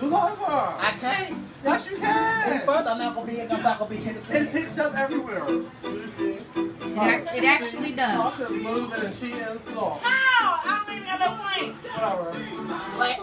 Move over. I can't. Yes, you Any can. further, I'm not gonna be. I'm not gonna be hit. It picks up everywhere. It, ac- it actually does. Tasha's moving and she is slow. How? I don't even got no points. Whatever. What?